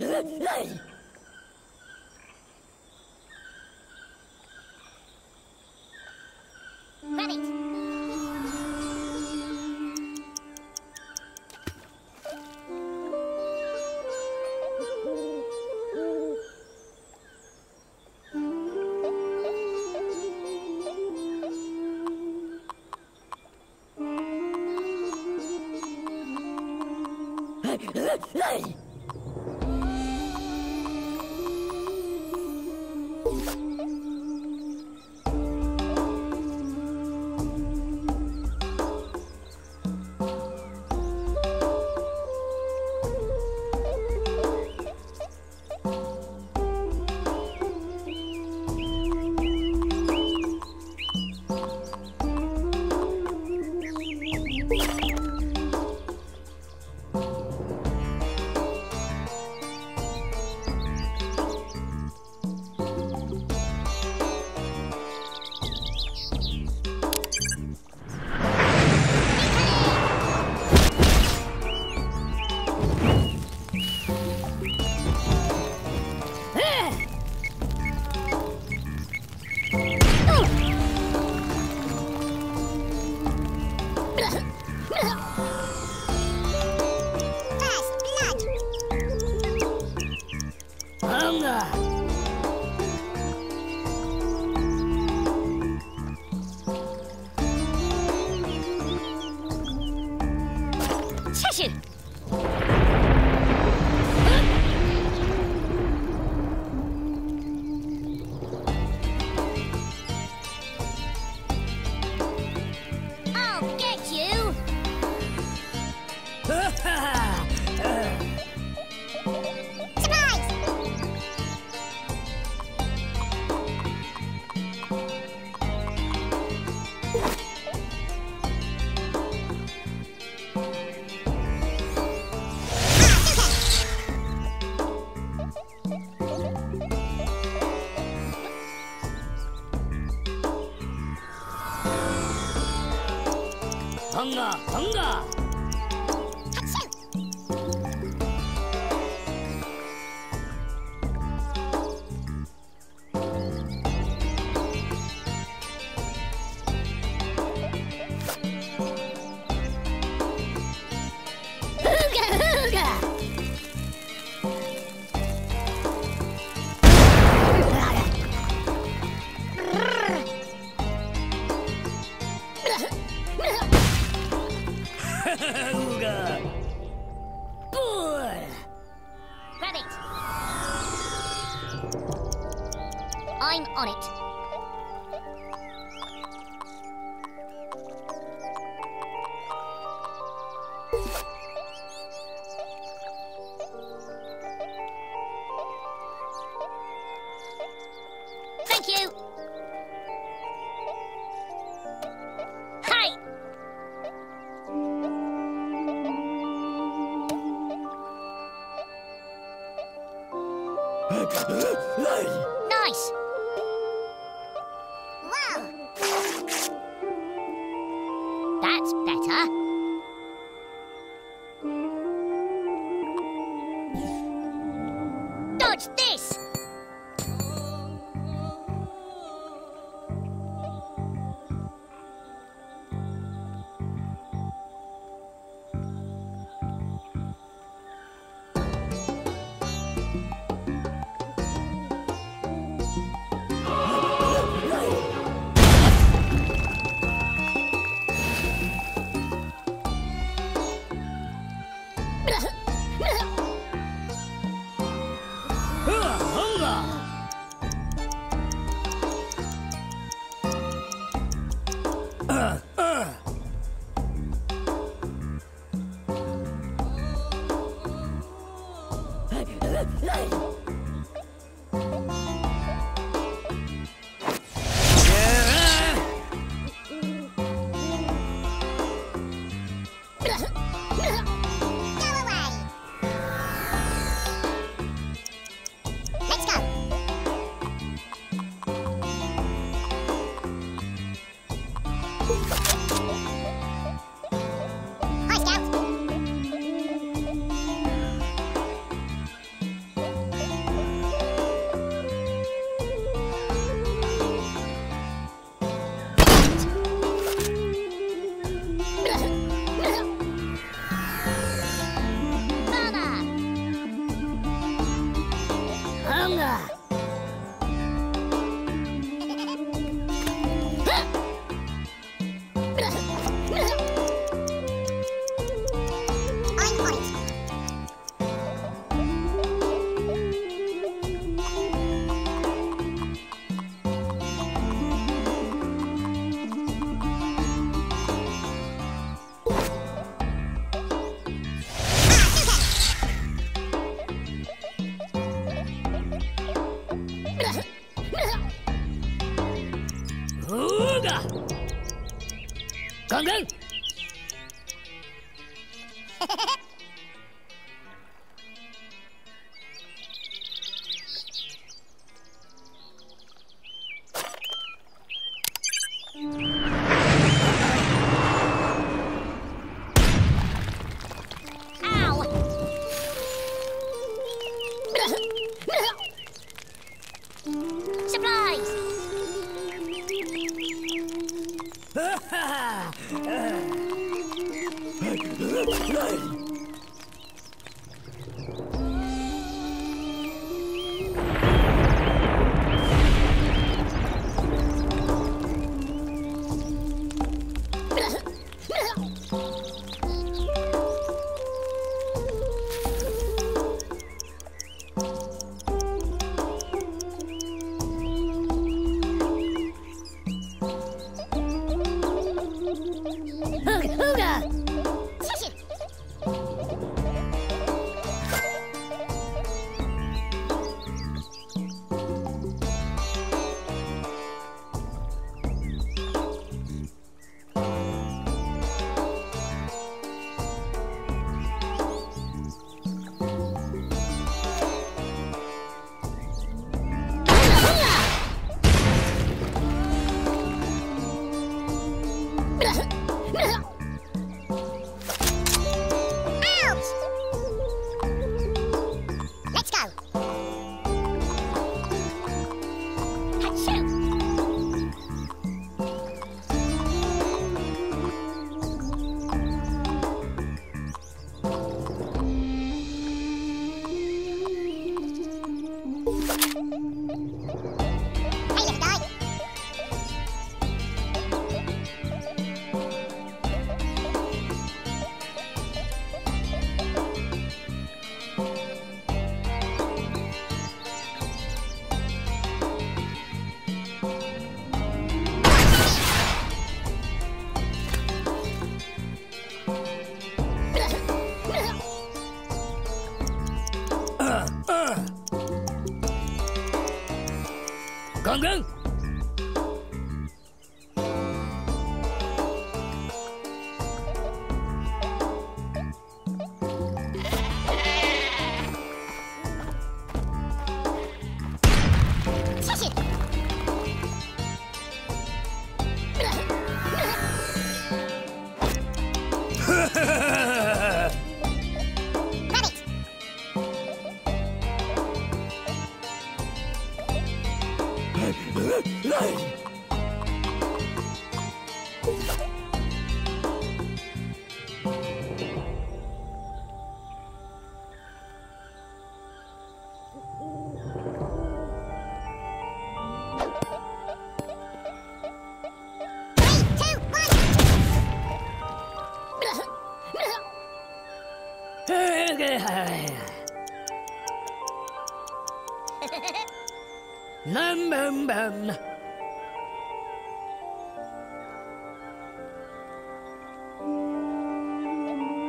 Ready. ガンガン。Achoo!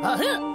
啊哼。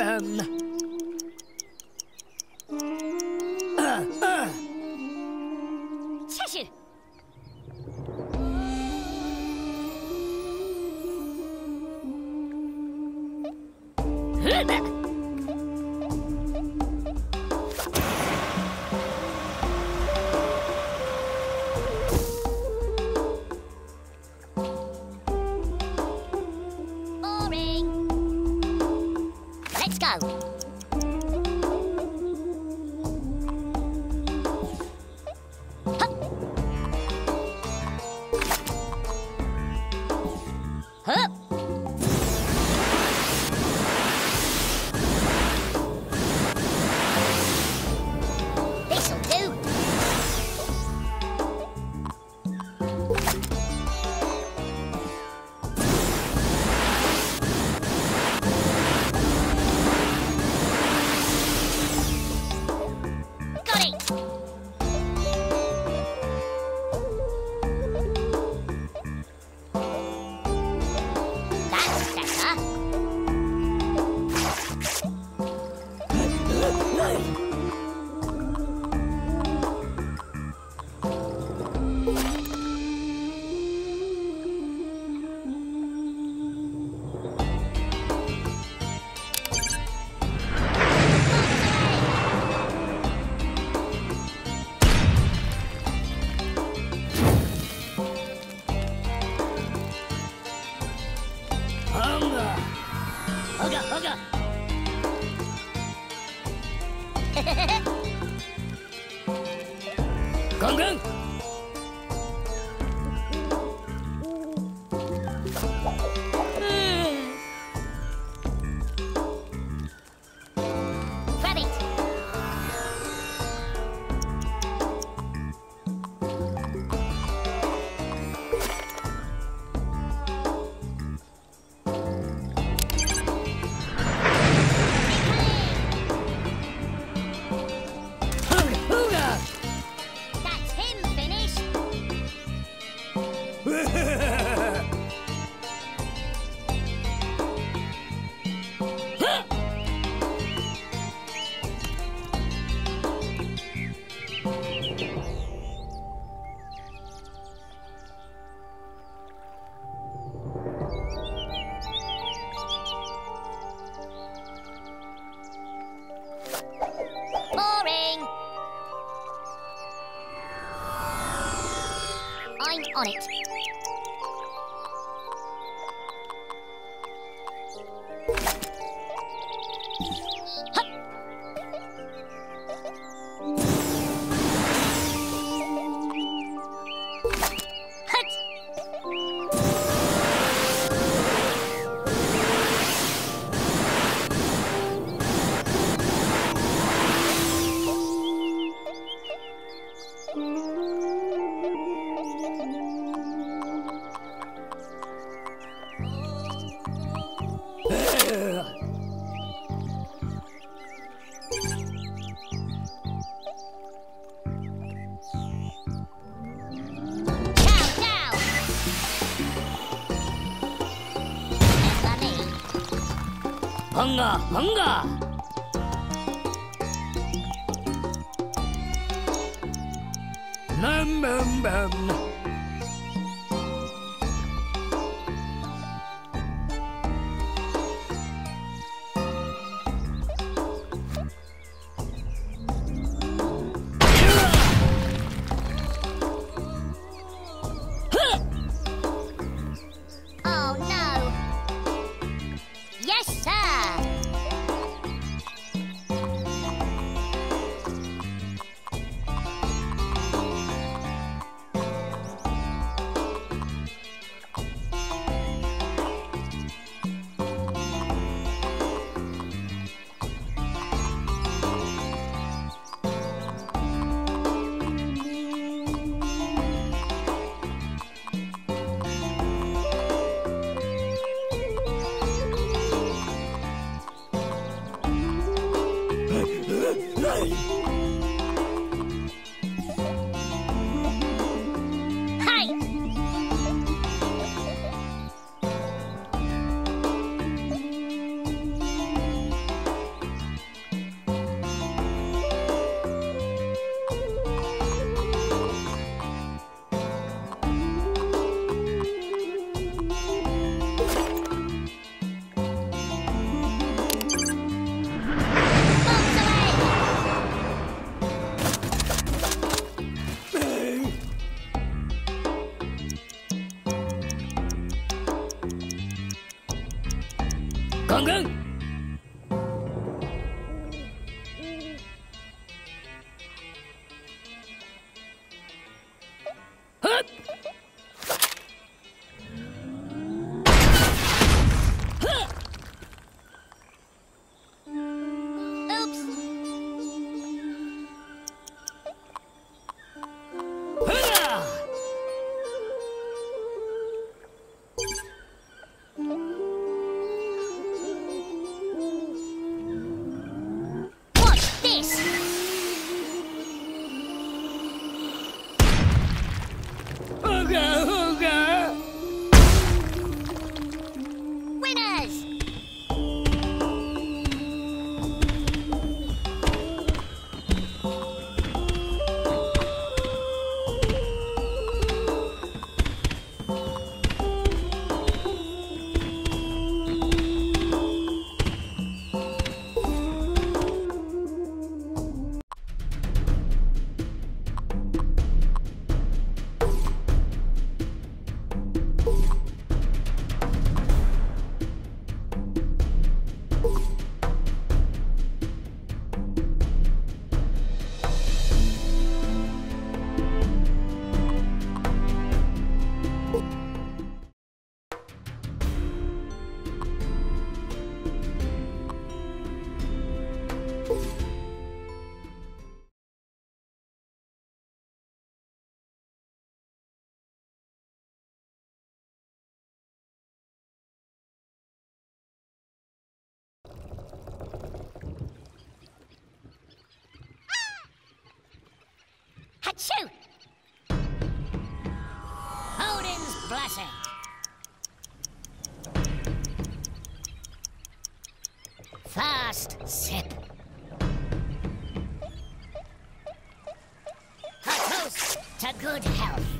Bum. Uh, uh. Huh. 猛哥 Shoot! Odin's Blessing. Fast sip. A toast to good health.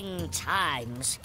trying times.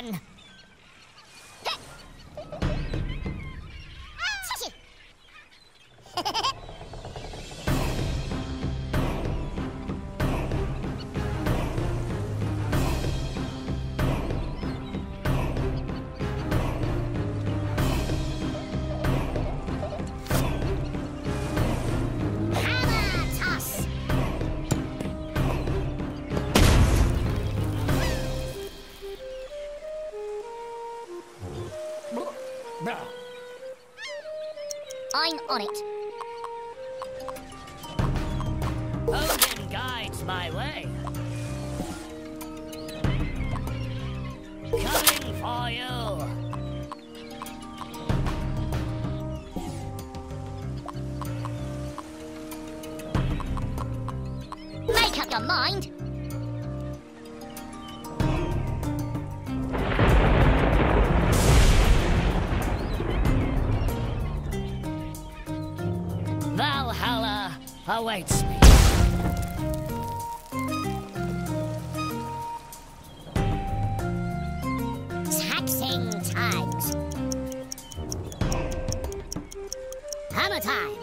Destruction! I'm on it. Odin guides my way. Coming for you. Make up your mind. Awaits me. Taxing times. Hammer time.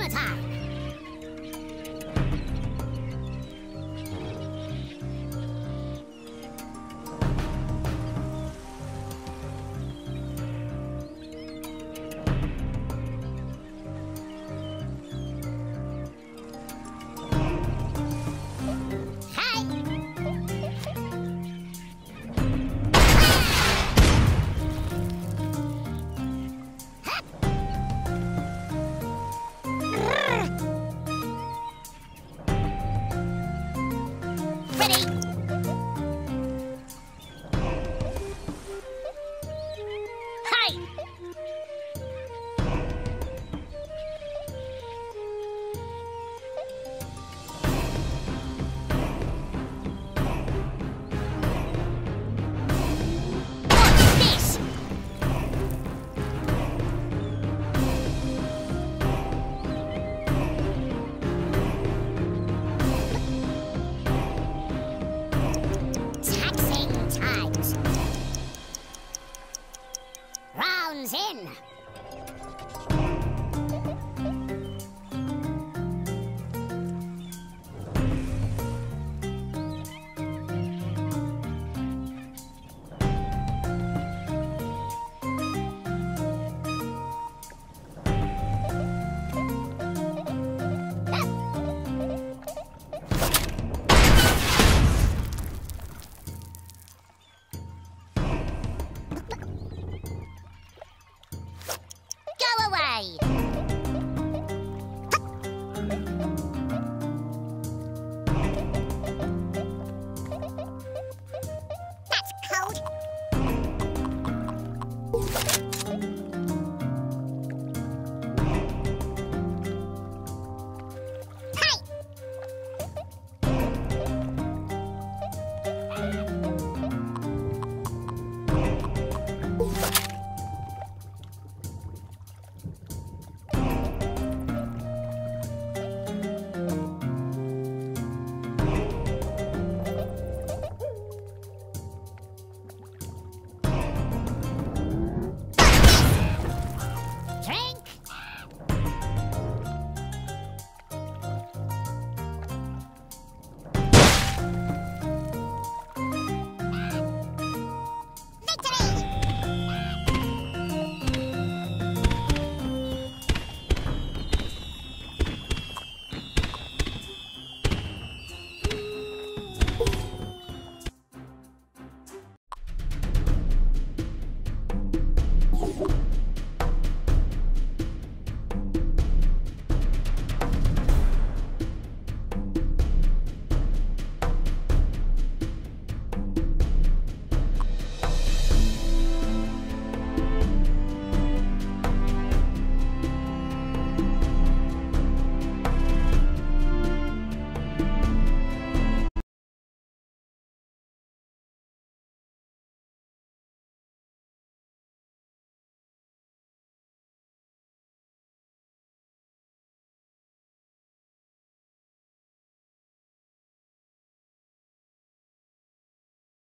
Hammer